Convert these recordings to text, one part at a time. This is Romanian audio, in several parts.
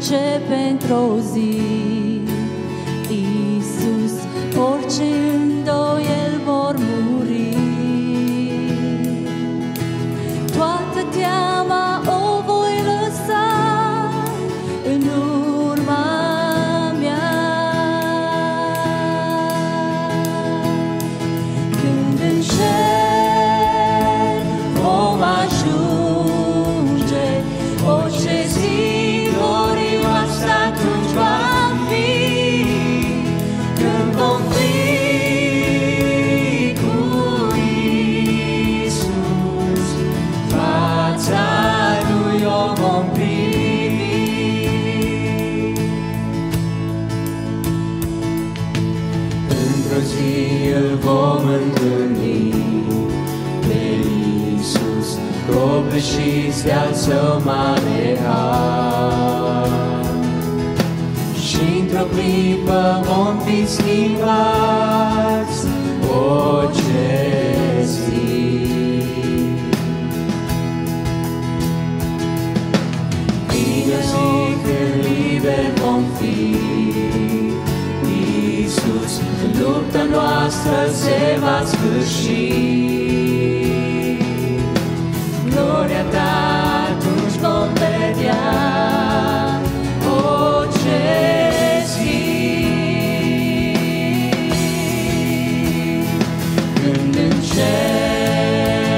voi pricepe într-o zi. Iisus, orice îndoiel vom întâlni pe Iisus, copleșiți de-al său mare har. Și într-o clipă vom fi schimbați noastră se va sfârși. Gloria ta atunci vom vedea orice zi. Când în cer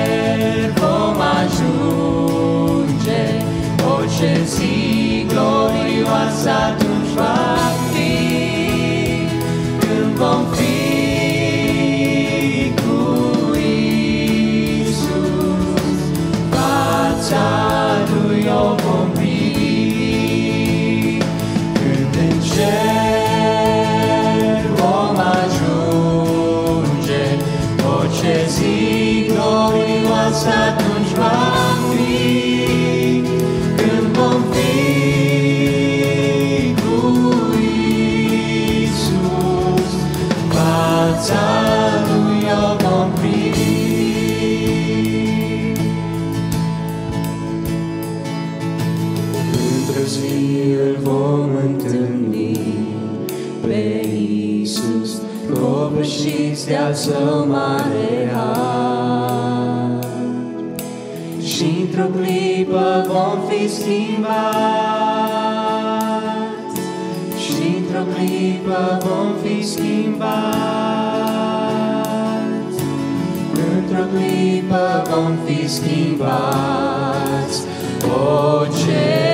vom ajunge, orice zi glorioasă glorioasă atunci va fi. Când vom fi cu Iisus, fața Lui o vom privi. Într-o zi îl vom întâlni pe Iisus, copleșiți de-al său mare har. Și într-o clipă vom fi schimbați, și într-o clipă vom fi schimbați, într-o clipă vom fi schimbați, orice zi.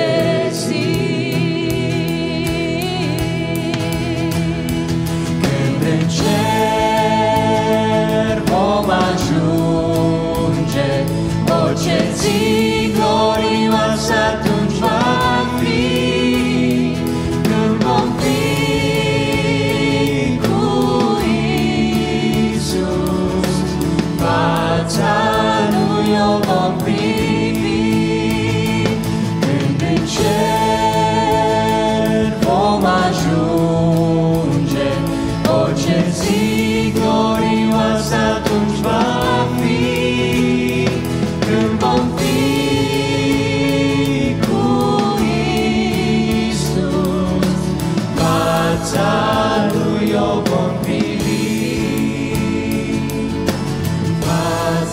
Orice zi glorioasă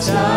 o vom privi. Fața